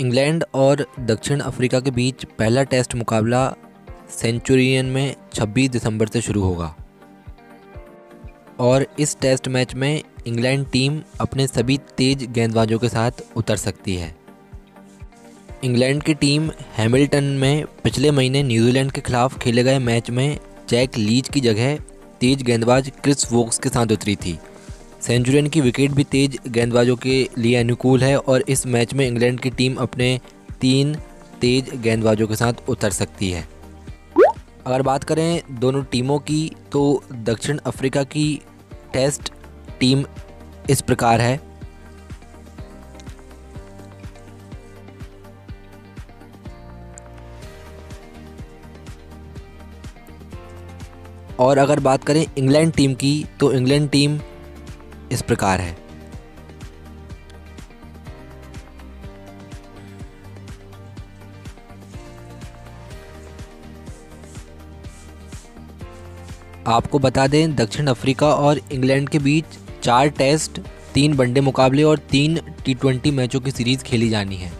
England और दक्षिण Africa के बीच पहला टेस्ट मुकाबला सेंचुरियन में 26 दिसंबर से शुरू होगा। और इस टेस्ट मैच में इंग्लैंड टीम अपने सभी तेज गेंदबाजों के साथ उतर सकती है। इंग्लैंड की टीम हैमिल्टन में पिछले महीने न्यूजीलैंड के खिलाफ खेले गए मैच में जैक लीच की जगह तेज गेंदबाज क्रिस वोक्स के साथ उतरी थी। सेंचुरियन की विकेट भी तेज गेंदबाजों के लिए अनुकूल है और इस मैच में इंग्लैंड की टीम अपने तीन तेज गेंदबाजों के साथ उतर सकती है। अगर बात करें दोनों टीमों की तो दक्षिण अफ्रीका की टेस्ट टीम इस प्रकार है। और अगर बात करें इंग्लैंड टीम की तो इंग्लैंड टीम इस प्रकार है। आपको बता दें, दक्षिण अफ्रीका और इंग्लैंड के बीच चार टेस्ट, तीन वनडे मुकाबले और तीन टी ट्वेंटी मैचों की सीरीज़ खेली जानी है।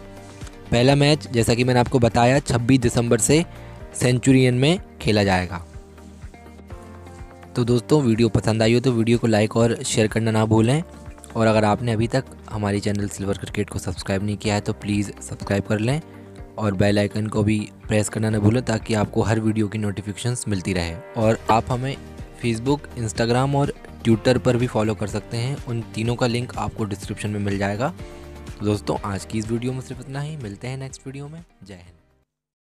पहला मैच, जैसा कि मैंने आपको बताया 26 दिसंबर से सेंचुरियन में खेला जाएगा। तो दोस्तों, वीडियो पसंद आई हो तो वीडियो को लाइक और शेयर करना ना भूलें। और अगर आपने अभी तक हमारे चैनल सिल्वर क्रिकेट को सब्सक्राइब नहीं किया है तो प्लीज़ सब्सक्राइब कर लें और बेल आइकन को भी प्रेस करना ना भूलें ताकि आपको हर वीडियो की नोटिफिकेशंस मिलती रहे। और आप हमें फेसबुक इंस्टाग्राम और ट्विटर पर भी फॉलो कर सकते हैं। उन तीनों का लिंक आपको डिस्क्रिप्शन में मिल जाएगा। दोस्तों, आज की इस वीडियो में सिर्फ़ इतना ही। मिलते हैं नेक्स्ट वीडियो में। जय हिंद।